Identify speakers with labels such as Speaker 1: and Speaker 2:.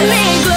Speaker 1: comigo.